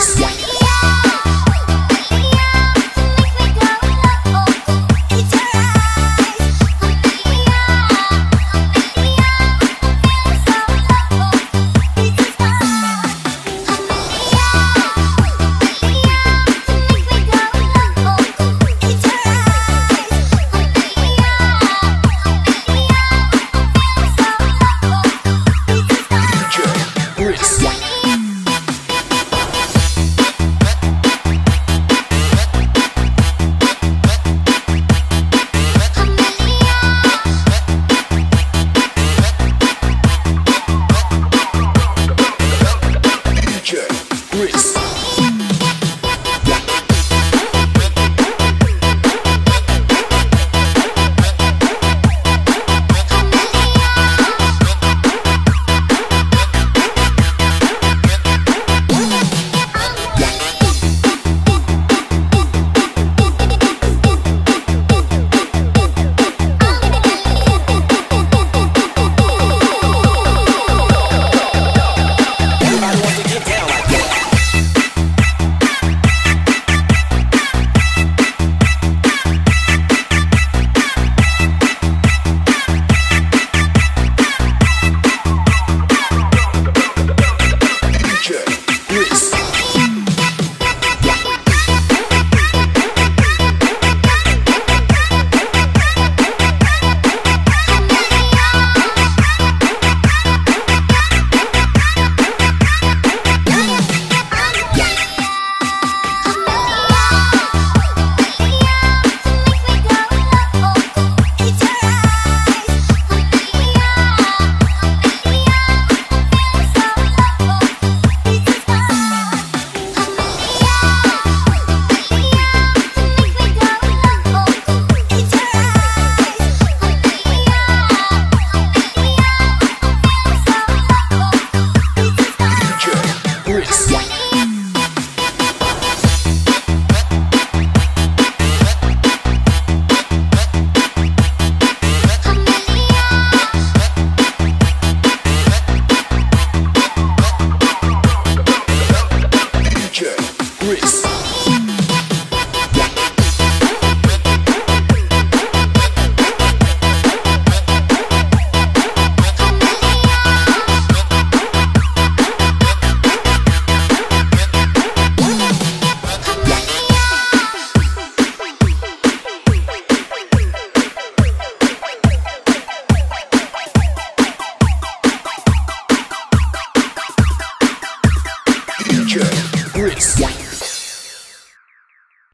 Chris. Chris. Chris.